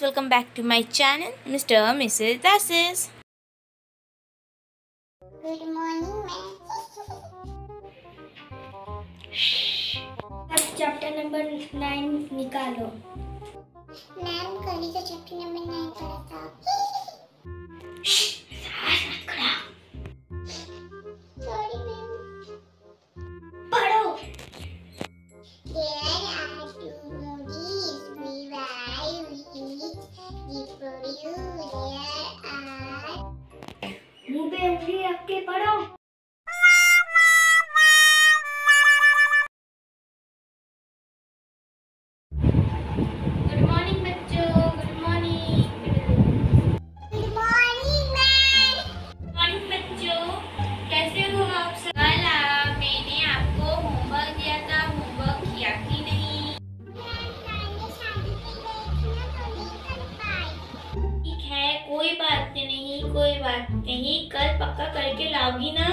welcome back to my channel mr mrs Dassis good morning ma'am अब chapter number nine निकालो ma'am कल ही तो chapter number nine पढ़ा था सॉरी मुँह पे उंगली रख के पढ़ो कोई बात नहीं, कल पक्का करके लाओगी ना।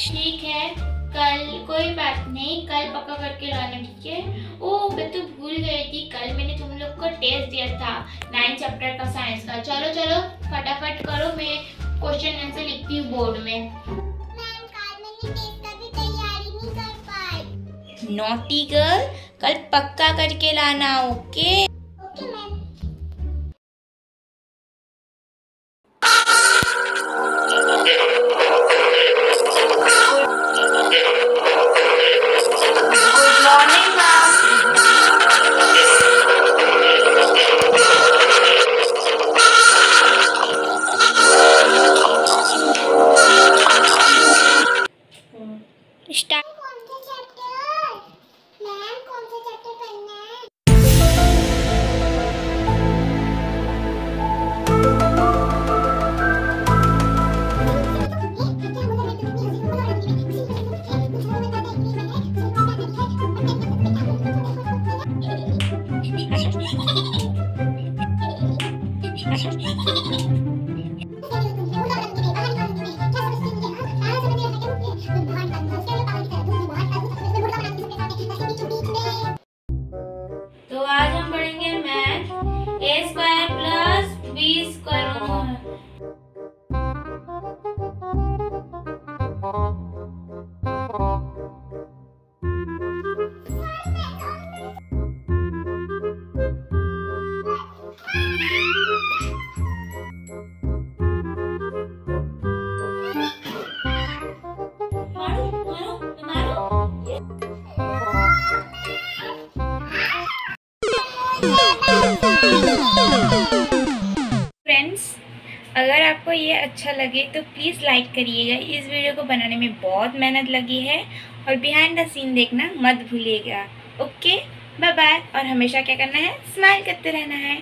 ठीक है, कल कोई बात नहीं, कल पक्का करके लाना, ठीक है? ओ मैं तो भूल गई थी, कल मैंने तुम लोग को टेस्ट दिया था नाइन चैप्टर का साइंस का। चलो चलो, फटाफट करो, मैं क्वेश्चन आंसर लिखती हूँ बोर्ड में। नोटी गर्ल कल पक्का करके लाना ओके मैम कौन सा चैप्टर पढ़ना है? फ्रेंड्स अगर आपको ये अच्छा लगे तो प्लीज़ लाइक करिएगा। इस वीडियो को बनाने में बहुत मेहनत लगी है और बिहाइंड द सीन देखना मत भूलिएगा। ओके बाय बाय और हमेशा क्या करना है? स्माइल करते रहना है।